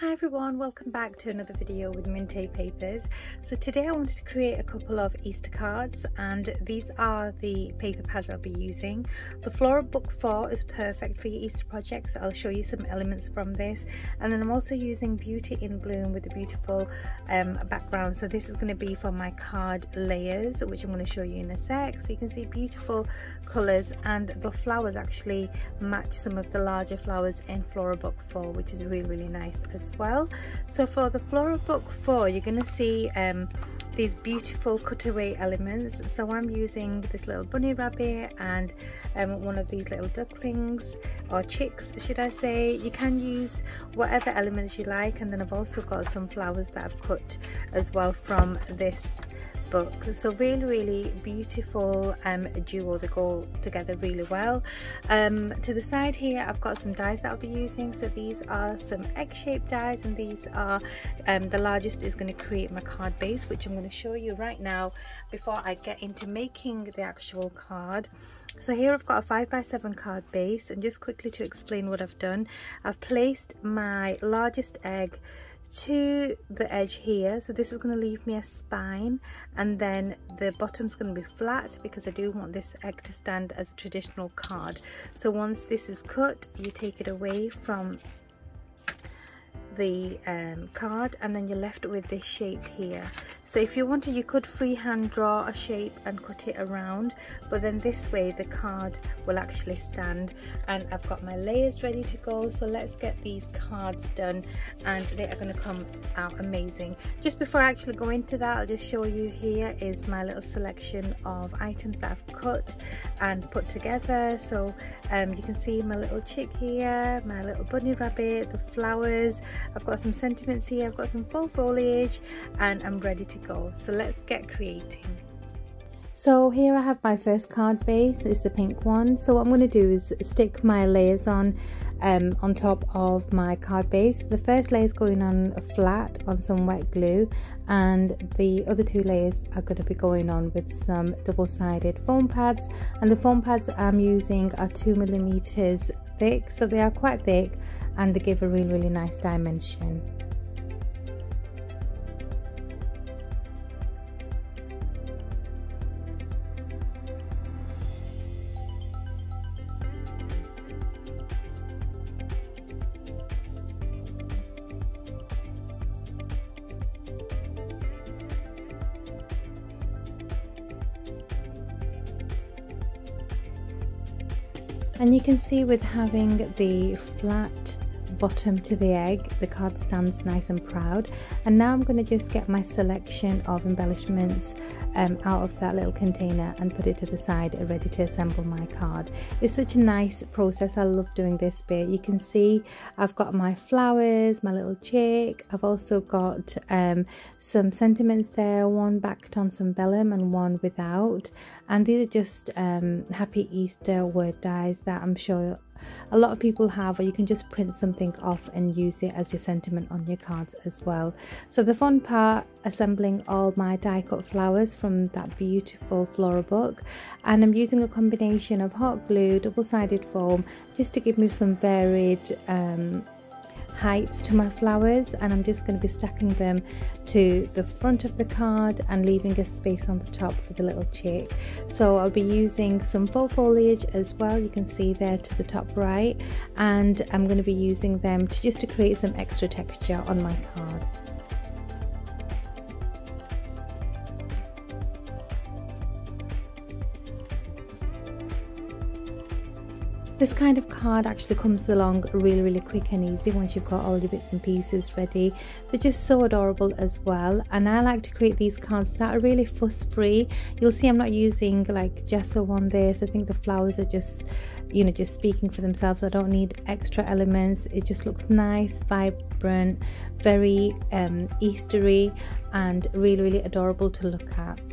Hi everyone, welcome back to another video with Mintay Papers. So today I wanted to create a couple of Easter cards and these are the paper pads I'll be using. The Floral Book 4 is perfect for your Easter project so I'll show you some elements from this and then I'm also using Beauty in Bloom with a beautiful um, background so this is going to be for my card layers which I'm going to show you in a sec so you can see beautiful colours and the flowers actually match some of the larger flowers in Floral Book 4 which is really really nice as well. So for the floral book 4 you're going to see um, these beautiful cutaway elements. So I'm using this little bunny rabbit and um, one of these little ducklings or chicks should I say. You can use whatever elements you like and then I've also got some flowers that I've cut as well from this book. So really really beautiful um, duo. They go together really well. Um, to the side here I've got some dies that I'll be using. So these are some egg-shaped dies and these are um, the largest is going to create my card base which I'm going to show you right now before I get into making the actual card. So here I've got a 5 by 7 card base and just quickly to explain what I've done I've placed my largest egg to the edge here. So this is going to leave me a spine and then the bottom's going to be flat because I do want this egg to stand as a traditional card. So once this is cut you take it away from the um, card and then you're left with this shape here so if you wanted you could freehand draw a shape and cut it around but then this way the card will actually stand. And I've got my layers ready to go so let's get these cards done. And they are going to come out amazing. Just before I actually go into that I'll just show you here is my little selection of items that I've cut and put together. So um, you can see my little chick here my little bunny rabbit the flowers. I've got some sentiments here, I've got some full foliage and I'm ready to go. So let's get creating. So here I have my first card base, it's the pink one. So what I'm going to do is stick my layers on um, on top of my card base. The first layer is going on flat on some wet glue and the other two layers are going to be going on with some double-sided foam pads and the foam pads I'm using are two millimeters thick so they are quite thick and they give a really really nice dimension and you can see with having the flat bottom to the egg. The card stands nice and proud. And now I'm going to just get my selection of embellishments um, out of that little container and put it to the side ready to assemble my card. It's such a nice process. I love doing this bit. You can see I've got my flowers my little chick. I've also got um, some sentiments there one backed on some vellum and one without. And these are just um, happy Easter word dies that I'm sure a lot of people have or you can just print something off and use it as your sentiment on your cards as well. So the fun part assembling all my die cut flowers from that beautiful floral book. And I'm using a combination of hot glue double-sided foam just to give me some varied um, heights to my flowers and I'm just going to be stacking them to the front of the card and leaving a space on the top for the little chick. So I'll be using some faux foliage as well you can see there to the top right and I'm going to be using them to just to create some extra texture on my card This kind of card actually comes along really really quick and easy once you've got all your bits and pieces ready. They're just so adorable as well and I like to create these cards that are really fuss free. You'll see I'm not using like gesso on this. I think the flowers are just you know just speaking for themselves. I don't need extra elements. It just looks nice, vibrant, very um, Eastery and really really adorable to look at.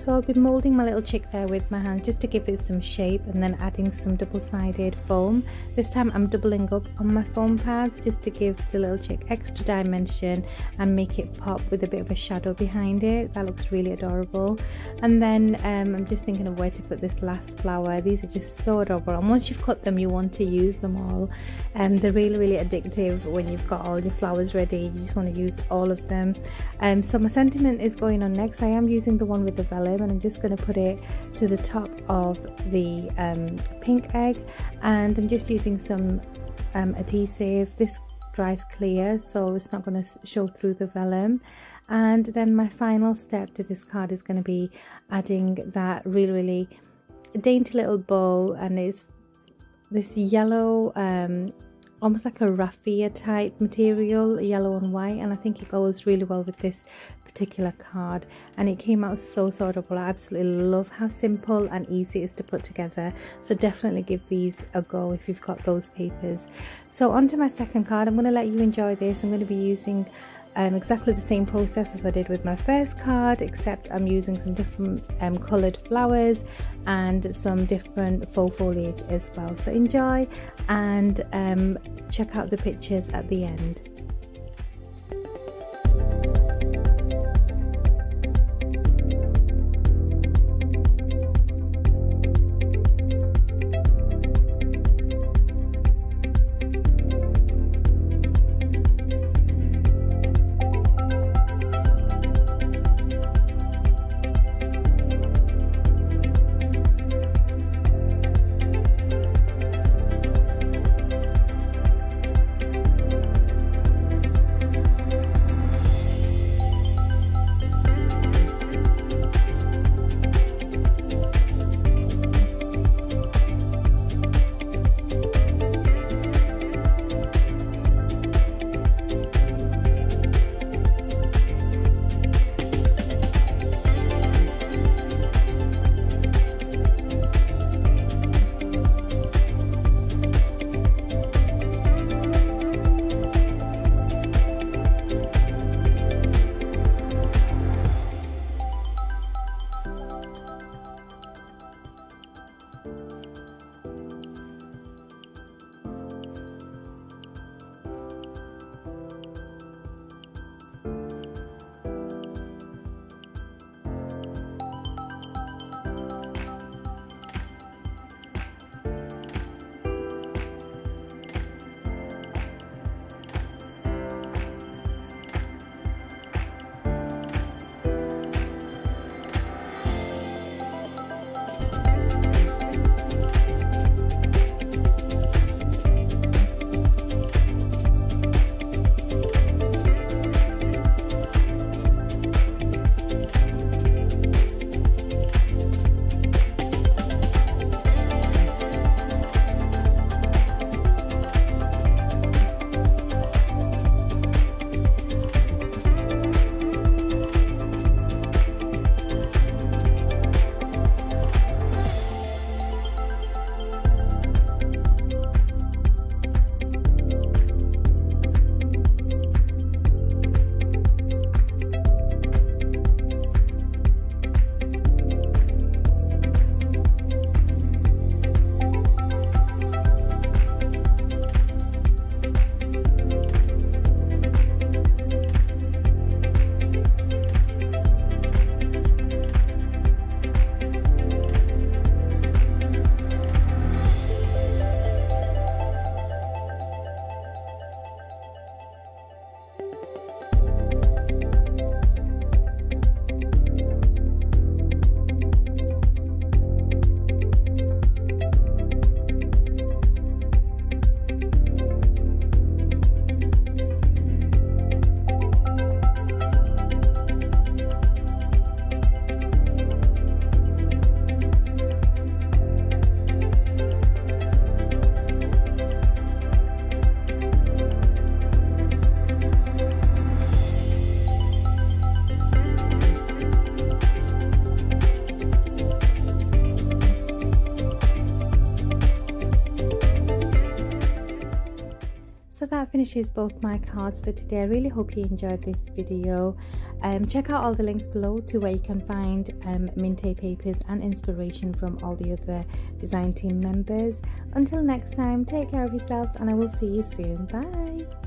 So I'll be moulding my little chick there with my hand just to give it some shape and then adding some double-sided foam. This time I'm doubling up on my foam pads just to give the little chick extra dimension and make it pop with a bit of a shadow behind it. That looks really adorable. And then um, I'm just thinking of where to put this last flower. These are just so adorable and once you've cut them you want to use them all. And um, they're really really addictive when you've got all your flowers ready. You just want to use all of them. Um, so my sentiment is going on next. I am using the one with the vellum and I'm just going to put it to the top of the um, pink egg and I'm just using some um, adhesive. This dries clear so it's not going to show through the vellum. And then my final step to this card is going to be adding that really really dainty little bow and it's this yellow um, almost like a raffia type material yellow and white and I think it goes really well with this particular card. And it came out so so adorable I absolutely love how simple and easy it is to put together. So definitely give these a go if you've got those papers. So on to my second card. I'm going to let you enjoy this. I'm going to be using um, exactly the same process as I did with my first card except I'm using some different um, coloured flowers and some different faux foliage as well. So enjoy and um, check out the pictures at the end that finishes both my cards for today. I really hope you enjoyed this video. Um, check out all the links below to where you can find um, Mintay papers and inspiration from all the other design team members. Until next time take care of yourselves and i will see you soon. Bye